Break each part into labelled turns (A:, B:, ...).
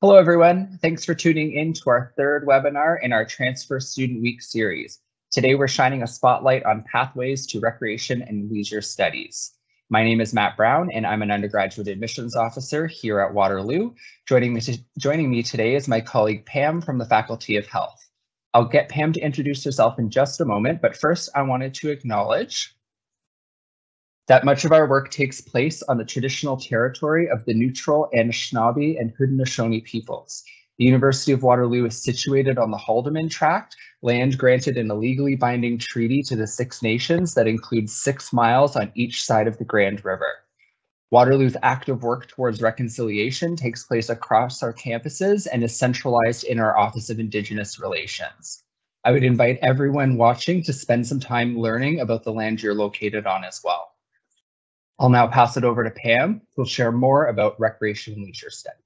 A: Hello, everyone. Thanks for tuning in to our third webinar in our Transfer Student Week series. Today, we're shining a spotlight on pathways to recreation and leisure studies. My name is Matt Brown, and I'm an undergraduate admissions officer here at Waterloo. Joining me, joining me today is my colleague Pam from the Faculty of Health. I'll get Pam to introduce herself in just a moment, but first I wanted to acknowledge that much of our work takes place on the traditional territory of the neutral Anishinaabe and Haudenosaunee peoples. The University of Waterloo is situated on the Haldimand Tract, land granted in a legally binding treaty to the Six Nations that includes six miles on each side of the Grand River. Waterloo's active work towards reconciliation takes place across our campuses and is centralized in our Office of Indigenous Relations. I would invite everyone watching to spend some time learning about the land you're located on as well. I'll now pass it over to Pam, who'll share more about recreation and leisure studies.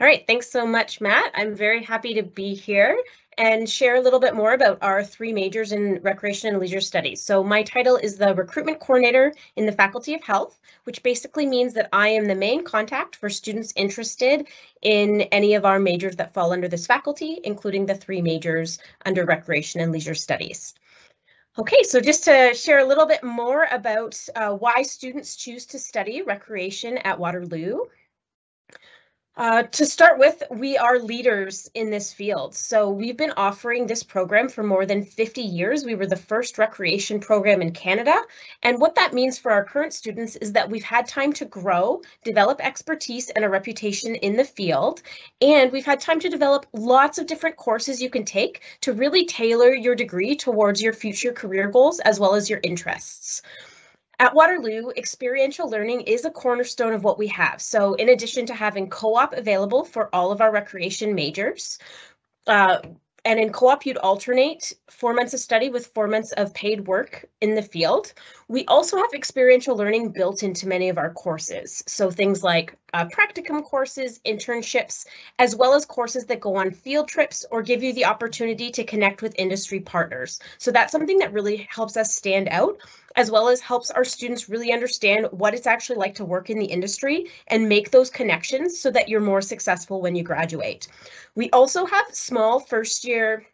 B: All right, thanks so much, Matt. I'm very happy to be here and share a little bit more about our three majors in recreation and leisure studies. So my title is the recruitment coordinator in the Faculty of Health, which basically means that I am the main contact for students interested in any of our majors that fall under this faculty, including the three majors under recreation and leisure studies. Okay, so just to share a little bit more about uh, why students choose to study recreation at Waterloo. Uh, to start with, we are leaders in this field. So we've been offering this program for more than 50 years. We were the first recreation program in Canada. And what that means for our current students is that we've had time to grow, develop expertise and a reputation in the field. And we've had time to develop lots of different courses you can take to really tailor your degree towards your future career goals as well as your interests. At Waterloo, experiential learning is a cornerstone of what we have. So in addition to having co-op available for all of our recreation majors, uh, and in co-op, you'd alternate four months of study with four months of paid work in the field. We also have experiential learning built into many of our courses. So things like uh, practicum courses, internships, as well as courses that go on field trips or give you the opportunity to connect with industry partners. So that's something that really helps us stand out, as well as helps our students really understand what it's actually like to work in the industry and make those connections so that you're more successful when you graduate. We also have small first year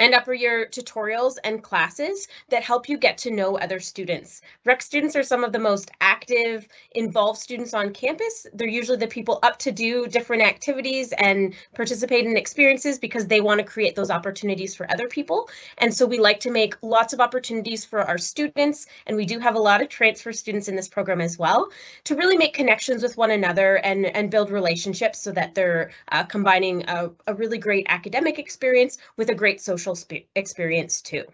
B: and upper year tutorials and classes that help you get to know other students. Rec students are some of the most active, involved students on campus. They're usually the people up to do different activities and participate in experiences because they want to create those opportunities for other people. And so we like to make lots of opportunities for our students, and we do have a lot of transfer students in this program as well, to really make connections with one another and, and build relationships so that they're uh, combining a, a really great academic experience with a great social experience too.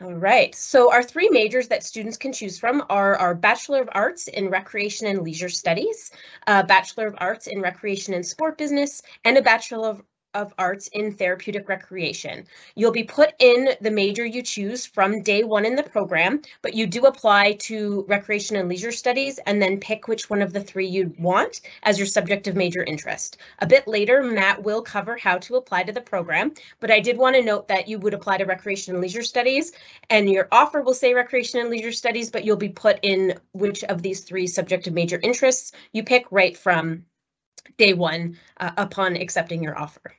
B: All right, so our three majors that students can choose from are our Bachelor of Arts in Recreation and Leisure Studies, a Bachelor of Arts in Recreation and Sport Business, and a Bachelor of of Arts in Therapeutic Recreation. You'll be put in the major you choose from day one in the program, but you do apply to Recreation and Leisure Studies and then pick which one of the three you'd want as your subject of major interest. A bit later, Matt will cover how to apply to the program, but I did want to note that you would apply to Recreation and Leisure Studies and your offer will say Recreation and Leisure Studies, but you'll be put in which of these three subject of major interests you pick right from day one uh, upon accepting your offer.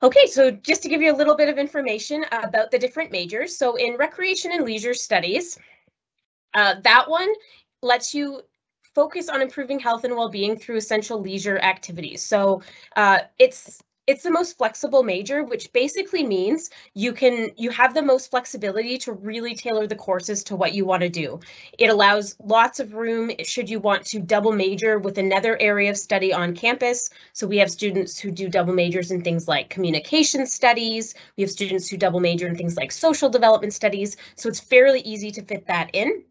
B: Okay, so just to give you a little bit of information about the different majors. So in recreation and leisure studies, uh, that one lets you focus on improving health and well-being through essential leisure activities. So uh, it's it's the most flexible major, which basically means you can you have the most flexibility to really tailor the courses to what you want to do. It allows lots of room should you want to double major with another area of study on campus. So we have students who do double majors in things like communication studies. We have students who double major in things like social development studies. So it's fairly easy to fit that in.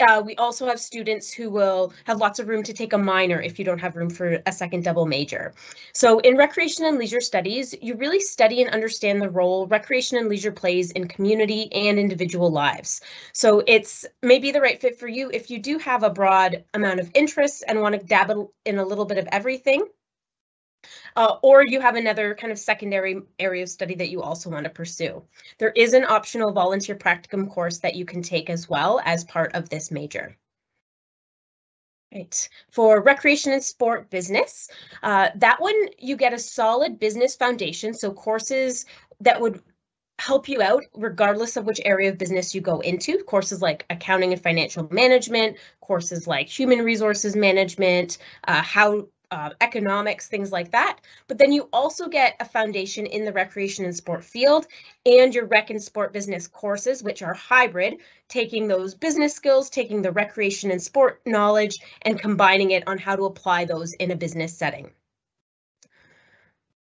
B: Uh, we also have students who will have lots of room to take a minor if you don't have room for a second double major. So in recreation and leisure studies, you really study and understand the role recreation and leisure plays in community and individual lives. So it's maybe the right fit for you if you do have a broad amount of interests and want to dabble in a little bit of everything. Uh, or you have another kind of secondary area of study that you also want to pursue. There is an optional volunteer practicum course that you can take as well as part of this major. Right. For recreation and sport business, uh, that one you get a solid business foundation. So courses that would help you out regardless of which area of business you go into. Courses like accounting and financial management, courses like human resources management, uh, how uh, economics, things like that. But then you also get a foundation in the recreation and sport field and your rec and sport business courses, which are hybrid, taking those business skills, taking the recreation and sport knowledge and combining it on how to apply those in a business setting.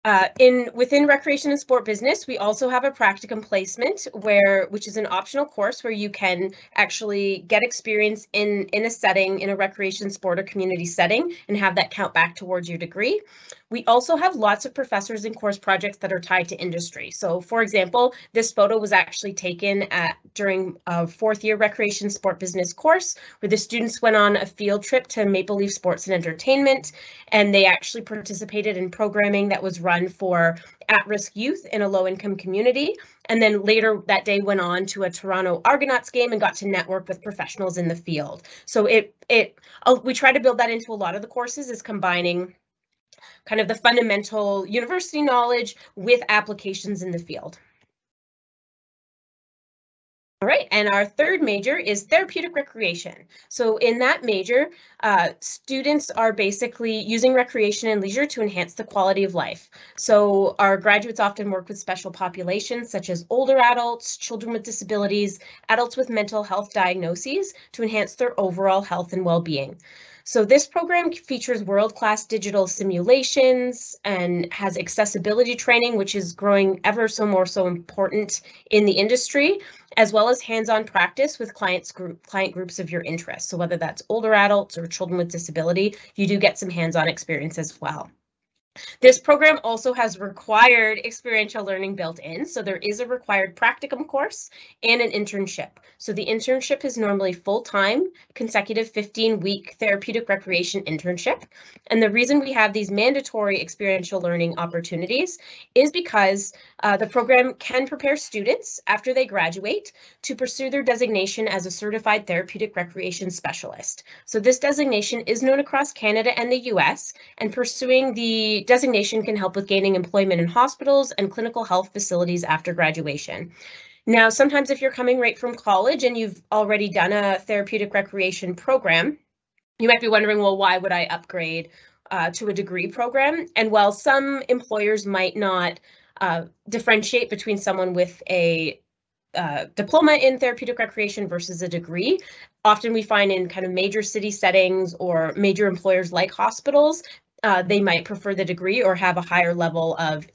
B: Uh, in within recreation and sport business, we also have a practicum placement where which is an optional course where you can actually get experience in in a setting in a recreation sport or community setting and have that count back towards your degree. We also have lots of professors and course projects that are tied to industry. So for example, this photo was actually taken at during a fourth year recreation sport business course where the students went on a field trip to Maple Leaf Sports and Entertainment and they actually participated in programming that was run for at-risk youth in a low-income community and then later that day went on to a Toronto Argonauts game and got to network with professionals in the field. So it it we try to build that into a lot of the courses is combining kind of the fundamental university knowledge with applications in the field. All right, and our third major is therapeutic recreation. So in that major, uh, students are basically using recreation and leisure to enhance the quality of life. So our graduates often work with special populations such as older adults, children with disabilities, adults with mental health diagnoses to enhance their overall health and well-being. So this program features world-class digital simulations and has accessibility training, which is growing ever so more so important in the industry, as well as hands-on practice with clients group client groups of your interest. So whether that's older adults or children with disability, you do get some hands-on experience as well. This program also has required experiential learning built in. So there is a required practicum course and an internship. So the internship is normally full-time, consecutive 15-week therapeutic recreation internship. And the reason we have these mandatory experiential learning opportunities is because uh, the program can prepare students after they graduate to pursue their designation as a certified therapeutic recreation specialist. So this designation is known across Canada and the US and pursuing the designation can help with gaining employment in hospitals and clinical health facilities after graduation. Now, sometimes if you're coming right from college and you've already done a therapeutic recreation program, you might be wondering, well, why would I upgrade uh, to a degree program? And while some employers might not uh, differentiate between someone with a uh, diploma in therapeutic recreation versus a degree. Often we find in kind of major city settings or major employers like hospitals, uh, they might prefer the degree or have a higher level of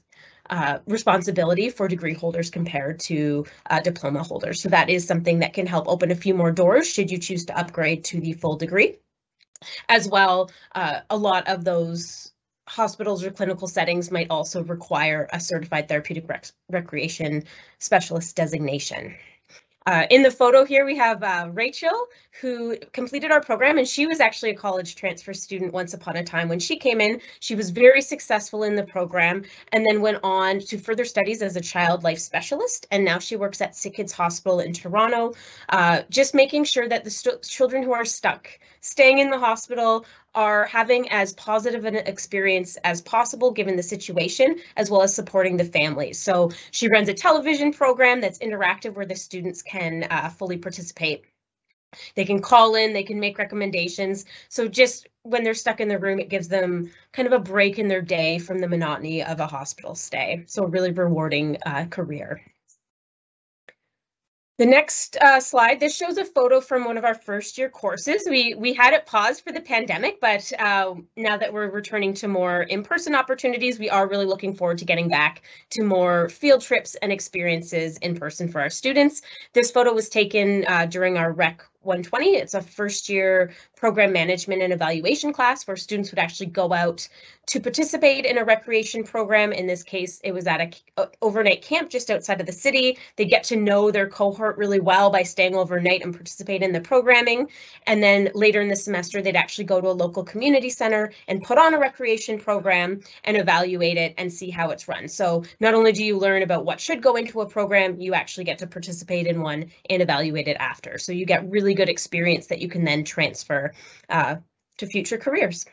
B: uh, responsibility for degree holders compared to uh, diploma holders. So that is something that can help open a few more doors should you choose to upgrade to the full degree. As well, uh, a lot of those hospitals or clinical settings might also require a certified therapeutic rec recreation specialist designation. Uh, in the photo here, we have uh, Rachel, who completed our program, and she was actually a college transfer student once upon a time. When she came in, she was very successful in the program and then went on to further studies as a child life specialist. And now she works at SickKids Hospital in Toronto, uh, just making sure that the children who are stuck staying in the hospital are having as positive an experience as possible given the situation, as well as supporting the families. So she runs a television program that's interactive where the students can uh, fully participate. They can call in, they can make recommendations. So just when they're stuck in the room, it gives them kind of a break in their day from the monotony of a hospital stay. So a really rewarding uh, career. The next uh, slide, this shows a photo from one of our first year courses. We, we had it paused for the pandemic, but uh, now that we're returning to more in-person opportunities, we are really looking forward to getting back to more field trips and experiences in person for our students. This photo was taken uh, during our rec 120. It's a first year program management and evaluation class where students would actually go out to participate in a recreation program. In this case, it was at a uh, overnight camp just outside of the city. They get to know their cohort really well by staying overnight and participate in the programming. And then later in the semester, they'd actually go to a local community center and put on a recreation program and evaluate it and see how it's run. So not only do you learn about what should go into a program, you actually get to participate in one and evaluate it after. So you get really good experience that you can then transfer uh, to future careers.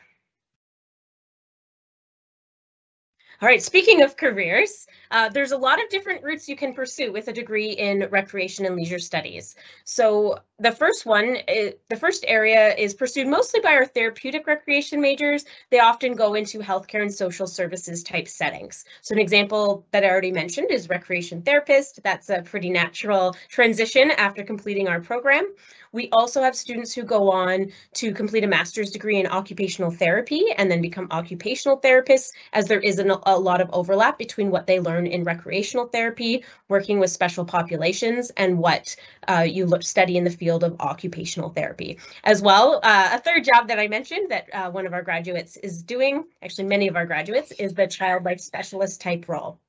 B: All right, speaking of careers, uh, there's a lot of different routes you can pursue with a degree in recreation and leisure studies. So the first one, the first area is pursued mostly by our therapeutic recreation majors. They often go into healthcare and social services type settings. So an example that I already mentioned is recreation therapist. That's a pretty natural transition after completing our program. We also have students who go on to complete a master's degree in occupational therapy and then become occupational therapists as there is a lot of overlap between what they learn in recreational therapy, working with special populations, and what uh, you look, study in the field of occupational therapy. As well, uh, a third job that I mentioned that uh, one of our graduates is doing, actually many of our graduates, is the child life specialist type role.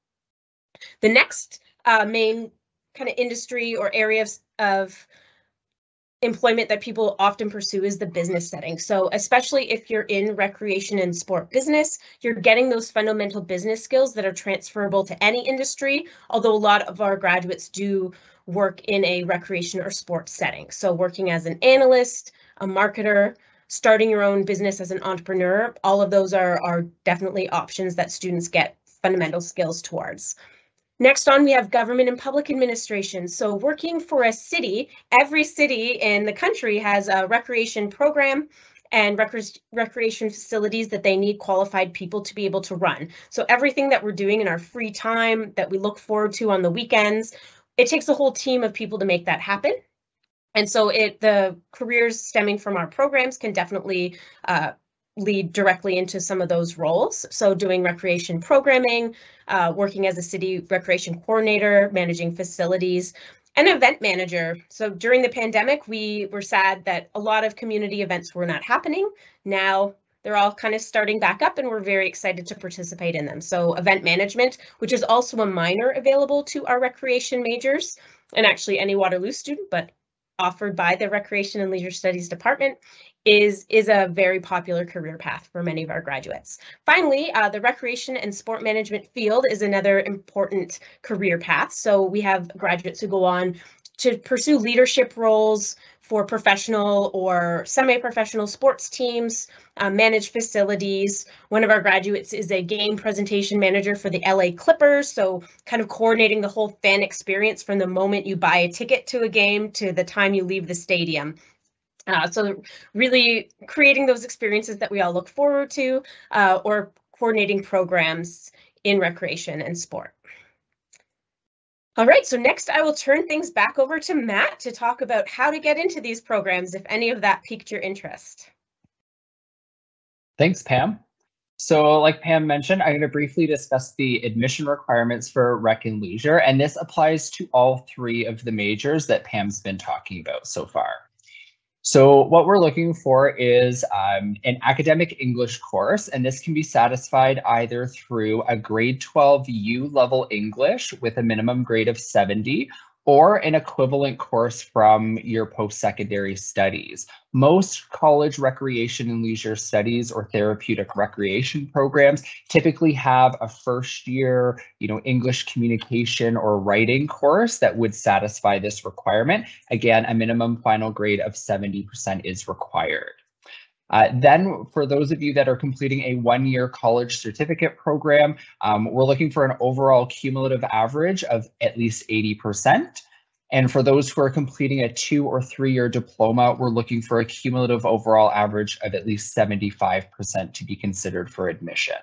B: The next uh, main kind of industry or area of, of employment that people often pursue is the business setting. So especially if you're in recreation and sport business, you're getting those fundamental business skills that are transferable to any industry, although a lot of our graduates do work in a recreation or sports setting. So working as an analyst, a marketer, starting your own business as an entrepreneur, all of those are, are definitely options that students get fundamental skills towards. Next on, we have government and public administration. So working for a city, every city in the country has a recreation program and rec recreation facilities that they need qualified people to be able to run. So everything that we're doing in our free time that we look forward to on the weekends, it takes a whole team of people to make that happen. And so it the careers stemming from our programs can definitely uh, lead directly into some of those roles. So doing recreation programming, uh, working as a city recreation coordinator, managing facilities, and event manager. So during the pandemic, we were sad that a lot of community events were not happening. Now they're all kind of starting back up and we're very excited to participate in them. So event management, which is also a minor available to our recreation majors and actually any Waterloo student, but offered by the Recreation and Leisure Studies Department is, is a very popular career path for many of our graduates. Finally, uh, the recreation and sport management field is another important career path. So we have graduates who go on to pursue leadership roles for professional or semi-professional sports teams, uh, manage facilities. One of our graduates is a game presentation manager for the LA Clippers, so kind of coordinating the whole fan experience from the moment you buy a ticket to a game to the time you leave the stadium. Uh, so really creating those experiences that we all look forward to uh, or coordinating programs in recreation and sport. All right, so next I will turn things back over to Matt to talk about how to get into these programs if any of that piqued your interest.
A: Thanks, Pam. So like Pam mentioned, I'm going to briefly discuss the admission requirements for Rec and Leisure, and this applies to all three of the majors that Pam's been talking about so far. So what we're looking for is um, an academic English course, and this can be satisfied either through a grade 12 U level English with a minimum grade of 70 or an equivalent course from your post-secondary studies. Most college recreation and leisure studies or therapeutic recreation programs typically have a first year, you know, English communication or writing course that would satisfy this requirement. Again, a minimum final grade of 70% is required. Uh, then for those of you that are completing a one-year college certificate program, um, we're looking for an overall cumulative average of at least 80%. And for those who are completing a two or three-year diploma, we're looking for a cumulative overall average of at least 75% to be considered for admission.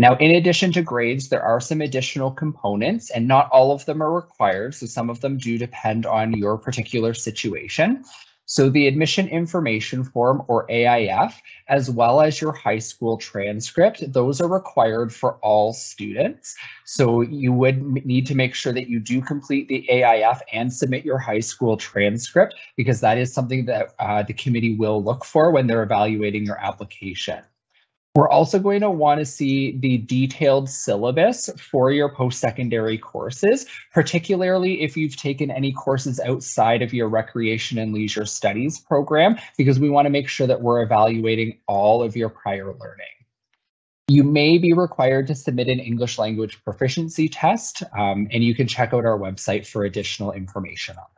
A: Now, in addition to grades, there are some additional components and not all of them are required. So some of them do depend on your particular situation. So the admission information form or AIF, as well as your high school transcript, those are required for all students. So you would need to make sure that you do complete the AIF and submit your high school transcript because that is something that uh, the committee will look for when they're evaluating your application. We're also going to want to see the detailed syllabus for your post-secondary courses, particularly if you've taken any courses outside of your recreation and leisure studies program, because we want to make sure that we're evaluating all of your prior learning. You may be required to submit an English language proficiency test, um, and you can check out our website for additional information on that.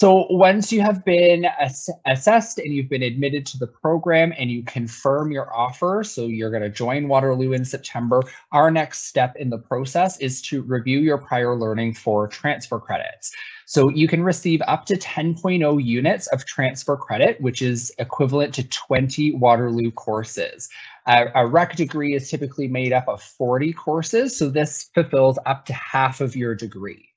A: So once you have been ass assessed and you've been admitted to the program and you confirm your offer, so you're going to join Waterloo in September, our next step in the process is to review your prior learning for transfer credits. So you can receive up to 10.0 units of transfer credit, which is equivalent to 20 Waterloo courses. A rec degree is typically made up of 40 courses, so this fulfills up to half of your degree.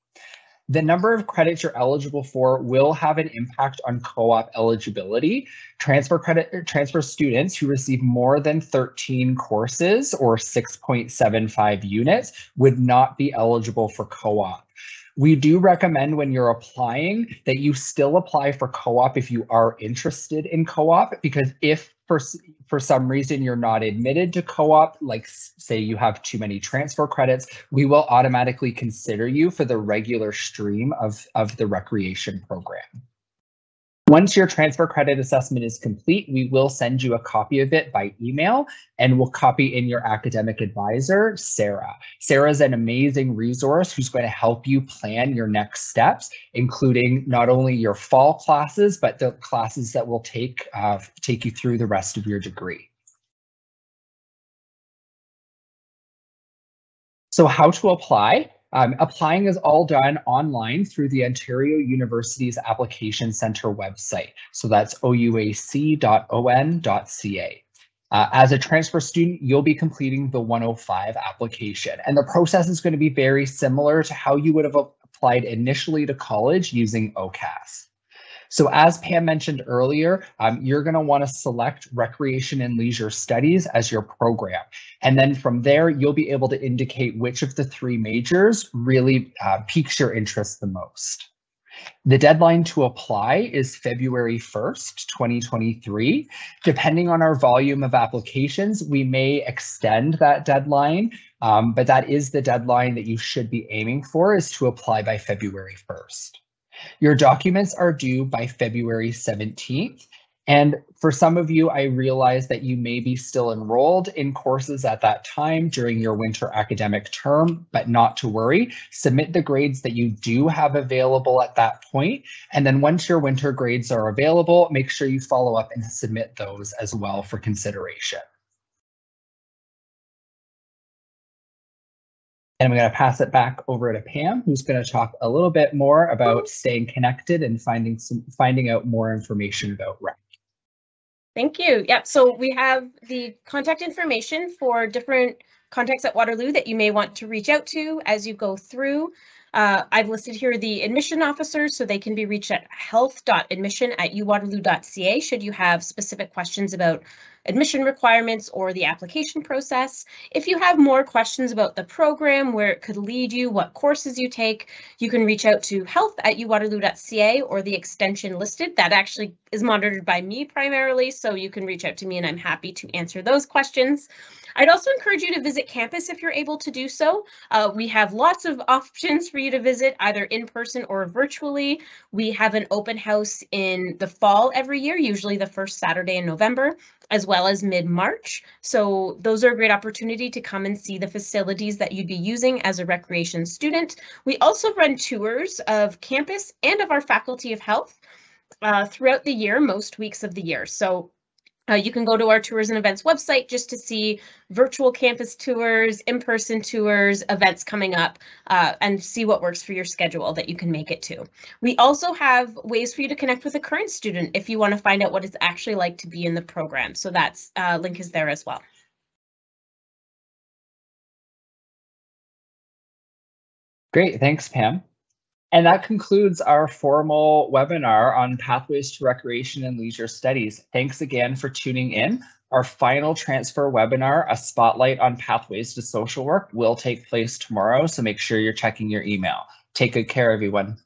A: The number of credits you're eligible for will have an impact on co-op eligibility. Transfer credit transfer students who receive more than 13 courses or 6.75 units would not be eligible for co-op. We do recommend when you're applying that you still apply for co-op if you are interested in co-op, because if for, for some reason you're not admitted to co-op, like say you have too many transfer credits, we will automatically consider you for the regular stream of, of the recreation program. Once your transfer credit assessment is complete, we will send you a copy of it by email and we'll copy in your academic advisor, Sarah. Sarah is an amazing resource who's going to help you plan your next steps, including not only your fall classes, but the classes that will take, uh, take you through the rest of your degree. So how to apply? Um, applying is all done online through the Ontario University's Application Centre website. So that's ouac.on.ca. Uh, as a transfer student, you'll be completing the 105 application. And the process is going to be very similar to how you would have applied initially to college using OCAS. So as Pam mentioned earlier, um, you're going to want to select recreation and leisure studies as your program. And then from there, you'll be able to indicate which of the three majors really uh, piques your interest the most. The deadline to apply is February 1st, 2023. Depending on our volume of applications, we may extend that deadline, um, but that is the deadline that you should be aiming for is to apply by February 1st. Your documents are due by February 17th. And for some of you, I realize that you may be still enrolled in courses at that time during your winter academic term, but not to worry. Submit the grades that you do have available at that point. And then once your winter grades are available, make sure you follow up and submit those as well for consideration. And I'm going to pass it back over to Pam, who's going to talk a little bit more about staying connected and finding some finding out more information about REC.
B: Thank you. Yep. So we have the contact information for different contacts at Waterloo that you may want to reach out to as you go through. Uh, I've listed here the admission officers, so they can be reached at health.admission at uwaterloo.ca should you have specific questions about admission requirements or the application process. If you have more questions about the program, where it could lead you, what courses you take, you can reach out to health at uwaterloo.ca or the extension listed. That actually is monitored by me primarily, so you can reach out to me and I'm happy to answer those questions. I'd also encourage you to visit campus if you're able to do so. Uh, we have lots of options for you to visit either in person or virtually. We have an open house in the fall every year, usually the first Saturday in November as well as mid-March. So those are a great opportunity to come and see the facilities that you'd be using as a recreation student. We also run tours of campus and of our Faculty of Health uh, throughout the year, most weeks of the year. So uh, you can go to our tours and events website just to see virtual campus tours, in-person tours, events coming up, uh, and see what works for your schedule that you can make it to. We also have ways for you to connect with a current student if you want to find out what it's actually like to be in the program. So that's uh, link is there as well.
A: Great, thanks, Pam. And that concludes our formal webinar on Pathways to Recreation and Leisure Studies. Thanks again for tuning in. Our final transfer webinar, a spotlight on pathways to social work, will take place tomorrow, so make sure you're checking your email. Take good care, everyone.